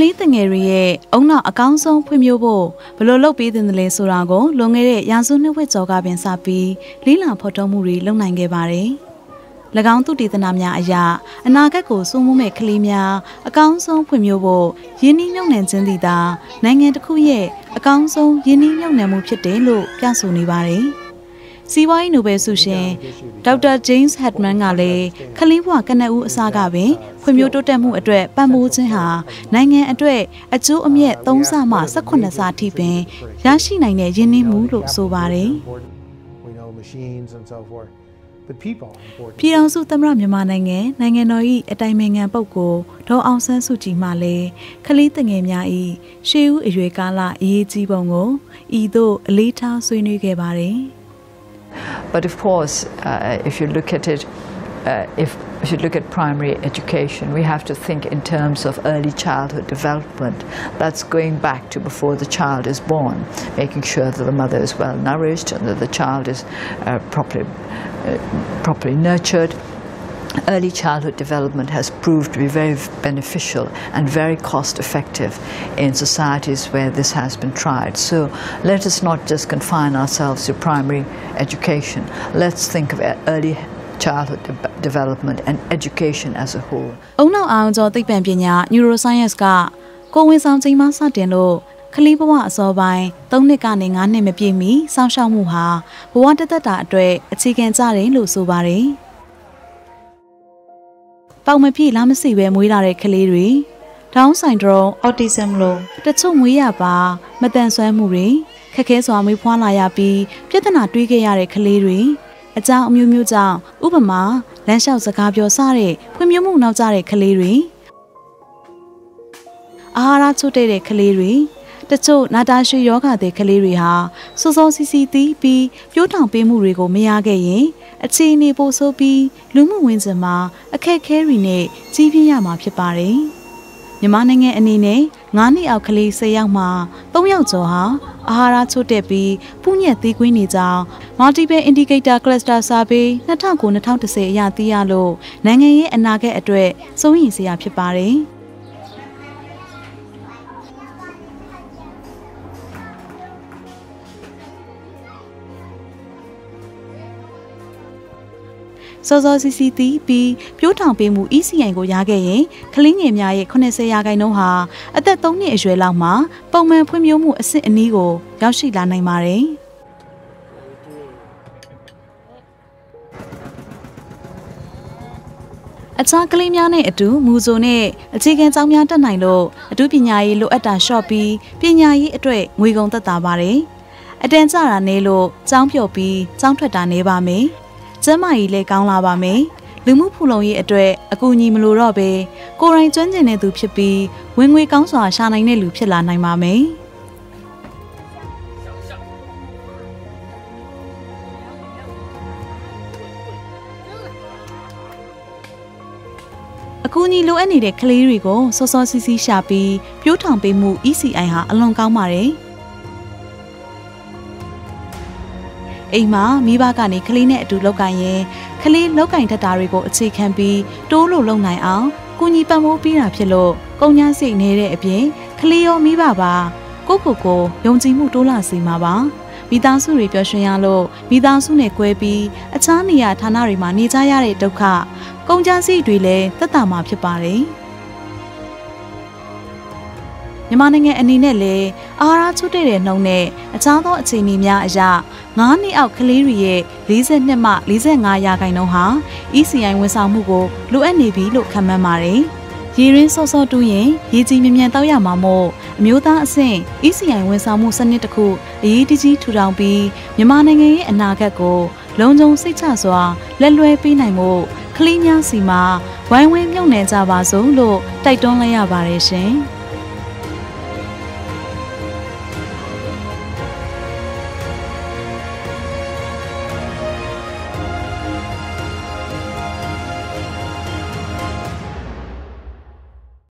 လေးတငယ်တွေရဲ့အုံနောက်အကောင်းဆုံးဖွံ့ဖြိုးဖို့ဘယ်လိုလုပ်ပေးသင့်တယ်လဲဆိုတာကိုလွန်ခဲ့တဲ့ရာစုနှစ်ဝက်ကျော်ကပင်စပြီးလေးလာဖော်ထုတ်မှုတွေလုပ်နိုင်ခဲ့ပါတယ်။၎င်းသူတည်တနာများအရာအနာဂတ်ကိုစိုးမိုးမဲ့ကလေးများအကောင်းဆုံးဖွံ့ဖြိုးဖို့ယင်းနှိမ့်မြုံနှံခြင်းသည်သာနိုင်ငံတစ်ခုရဲ့အကောင်းဆုံးယင်းနှိမ့်မြုံနှံမှုဖြစ်တယ်လို့ပြဆိုနေပါတယ်။ စီးပွားရေးနိုဘယ်ဆုရှင်ဒေါက်တာဂျိမ်းစ်ဟက်မန်ကလည်းခလင်းဘွားကနဦးအစားကပင်ဖွံ့ဖြိုးတိုးတက်မှုအတွက်ပံ့ပိုးခြင်းဟာနိုင်ငံအတွက်အကျိုးအမြတ်3ဆမှ18ဆအထိပင်ရရှိနိုင်တဲ့ယင်းနှင်းမှုလို့ဆိုပါတယ်။ We know machines and so forth. But people are important. ပြည်ထောင်စုသမ္မတမြန်မာနိုင်ငံနိုင်ငံတော်၏အတိုင်ပင်ခံပုဂ္ဂိုလ်ဒေါ်အောင်ဆန်းစုကြည်မှလည်းခလီးတငယ်များ၏ရှေးဦးအရွယ်ကာလအရေးကြီးပုံကိုဤသို့အလေးထားဆွေးနွေးခဲ့ပါတယ်။ But of course, uh, if you look at it, uh, if, if you look at primary education, we have to think in terms of early childhood development. That's going back to before the child is born, making sure that the mother is well nourished and that the child is uh, properly, uh, properly nurtured early childhood development has proved to be very beneficial and very cost effective in societies where this has been tried. So let us not just confine ourselves to primary education. Let's think of early childhood de development and education as a whole. အုံနောက်အောင်ကျော်သိပ္ပံပညာ neuroscience ကကိုဝင်ဆောင်ချိန်မှစတင်လို့ကလေးဘဝအစောပိုင်း၃နှစ်ကနေ၅နှစ်မပြည့်မီစောင့်ရှောက်မှုဟာဘဝတသက်တာအတွက်အခြေခံကြတယ်လို့ဆိုပါတယ်။ ပေါင်မပြည့်လားမစီပဲမွေးလာတဲ့ကလေးတွေဒေါင်းဆိုင်ဒရုံအော်တီဇမ်လို့တချို့မွေးရပါမတန်ဆွမ်းမှုတွေခက်ခဲစွာမွေးဖွားလာရပြီးပြဿနာတွေးခဲ့ရတဲ့ကလေးတွေအကြောင်းအမျိုးမျိုးကြောင့်ဥပမာလမ်းလျှောက်စကားပြောစတဲ့ဖွံ့ဖြိုးမှုနောက်ကျတဲ့ကလေးတွေအာဟာရချို့တဲ့ကလေးတွေ တချို့နာတာရှည်ယောဂတဲ့ကလေးတွေဟာစောစောစီစီတီးပြီးပြိုးထောင်ပေးမှုတွေကိုမရခဲ့ရင်အခြေအနေပိုဆိုးပြီးလူမှုဝင်စင်မှာအခက်ခဲတွေနဲ့ကြီးပြင်းရမှာဖြစ်ပါတယ်။မြန်မာနိုင်ငံအနေနဲ့9နှစ်အောက်ကလေး10ယောက်မှ3ယောက်ကျော်ဟာအာဟာရချို့တက်ပြီးပူးညက်သေးကွင်းနေကြောင်း Multiple Indicator Cluster Survey 2009-2010အရသိရလို့နိုင်ငံရဲ့အနာဂတ်အတွက်စိုးရိမ်စရာဖြစ်ပါတယ်။ စောစောစီစီတီးပြီးပြိုးထောင်ပေးမှု ECI ကိုရခဲ့ရင်ကလေးငယ်များရဲ့80ရာခိုင်နှုန်းဟာအသက်3နှစ်အရွယ်လောက်မှာပုံမှန်ဖွံ့ဖြိုးမှုအဆင့်အနည်းကိုရောက်ရှိလာနိုင်ပါတယ်။အခြားကလေးများနဲ့အတူမူဆိုနဲ့အခြေခံကျောင်းများတက်နိုင်လို့အတူပညာရေးလိုအပ်တာလျှော့ပြီးပညာရေးအတွက်ငွေကုန်သက်သာပါတယ်။အတန်ကြတာနေလို့ကျောင်းပြော့ပြီးကျောင်းထွက်တာနေပါမယ်။ ကျမ်းမာရေးလည်းကောင်းလာပါမယ်လူမှုဖူလုံရေးအတွက်အကူအညီမလိုတော့ပဲကိုယ်တိုင်ကျွမ်းကျင်တဲ့သူဖြစ်ပြီးဝင်ငွေကောင်းစွာရှာနိုင်တဲ့လူဖြစ်လာနိုင်ပါမယ်အကူအညီလိုအပ်နေတဲ့ကလေးတွေကိုစောစောစီးစီးရှာပြီးပြိုးထောင်ပေးမှု ECI ဟာအလွန်ကောင်းပါတယ်။ အိမ်မှာမိဘကနေကလေးနဲ့အတူလောက်ကင်ရင်ကလေးလောက်ကင်ထက်တာတွေကိုအခြေခံပြီးတိုးလို့လုံနိုင်အောင်ကုညီပံ့ပိုးပေးတာဖြစ်လို့ကုန်ညာစိတ်နေတဲ့အပြင်ကလေးရောမိဘပါကိုကိုကိုယုံကြည်မှုတိုးလာစေမှာပါမိသားစုတွေပျော်ရွှင်ရလို့မိသားစုနဲ့꿰ပြီးအခြားနေရာဌာနတွေမှာနေကြရတဲ့ဒုက္ခကုန်ကြစိတ်တွေလည်းသက်သာမှာဖြစ်ပါတယ်။ မြန်မာနိုင်ငံအနေနဲ့လည်းအာဟာရချို့တဲ့နှုံနဲ့အခြားသောအခြေအနေများအရ9နှစ်အောက်ကလေးတွေရဲ့42မှ45ရာခိုင်နှုန်းဟာ ECI ဝန်ဆောင်မှုကိုလိုအပ်နေပြီလို့ခန့်မှန်းပါတယ်။ရေရင်းစောစောတူးရင်ရေကြီးမြ мян တောက်ရမှာမို့အမျိုးသားအဆင့် ECI ဝန်ဆောင်မှုစနစ်တစ်ခုအရေးတကြီးထူထောင်ပြီးမြန်မာနိုင်ငံရဲ့အနာဂတ်ကိုလုံခြုံစိတ်ချစွာလက်လွဲပေးနိုင်မှုကလေးများစီမှာဝိုင်းဝန်းမြုံနယ်ကြပါစို့လို့တိုက်တွန်းလိုက်ရပါတယ်ရှင်။